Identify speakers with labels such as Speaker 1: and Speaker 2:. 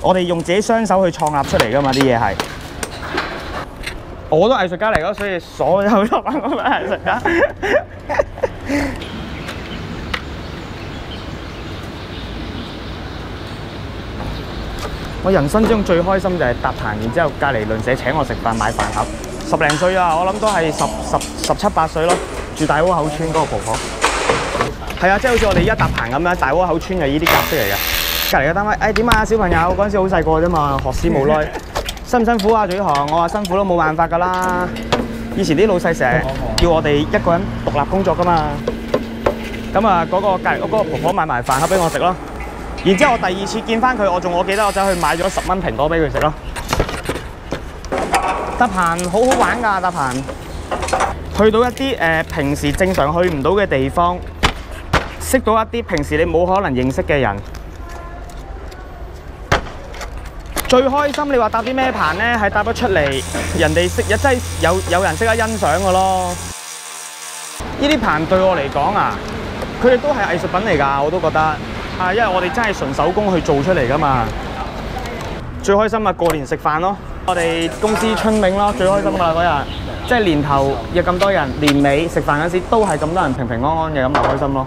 Speaker 1: 我哋用自己雙手去創立出嚟噶嘛啲嘢係。我都藝術家嚟咯，所以所有都係藝術家。我人生中最開心就係搭棚，然之後隔離鄰舍請我食飯買飯盒。十零歲啊，我諗都係十十十七八歲咯，住大窩口村嗰個婆婆。係啊，即係好似我哋而家搭棚咁樣，大窩口村就呢啲格式嚟嘅。隔離嘅單位，誒點啊小朋友，嗰陣時好細個啫嘛，學師冇耐，辛唔辛苦啊做呢行？我話辛苦都冇辦法㗎啦。以前啲老細成日叫我哋一個人獨立工作㗎嘛。咁啊，嗰個隔離屋嗰個婆婆買埋飯盒俾我食咯。然之後我第二次見翻佢，我仲我記得我走去買咗十蚊蘋果俾佢食咯。搭棚好好玩㗎，搭棚去到一啲誒、呃、平時正常去唔到嘅地方，識到一啲平時你冇可能認識嘅人。最開心你話搭啲咩棚咧，係搭得出嚟，人哋識，真係有有人識得欣賞嘅咯。呢啲棚對我嚟講啊，佢哋都係藝術品嚟㗎，我都覺得。啊，因為我哋真係純手工去做出嚟㗎嘛。最開心啊，過年食飯咯，我哋公司春茗咯，最開心㗎啦嗰日，即係年頭有咁多人，年尾食飯嗰時都係咁多人平平安安嘅，咁就開心咯。